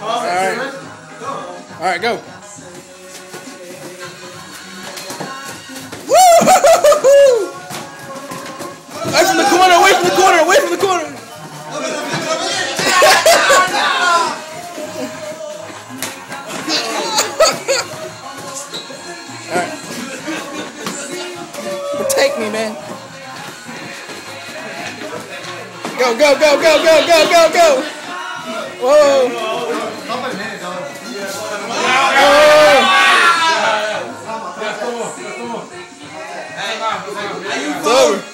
All right, go. Woo! Away from the corner, away from the corner, away from the corner. Take me, man. Go, go, go, go, go, go, go, go. Hey, on. Hey, come on,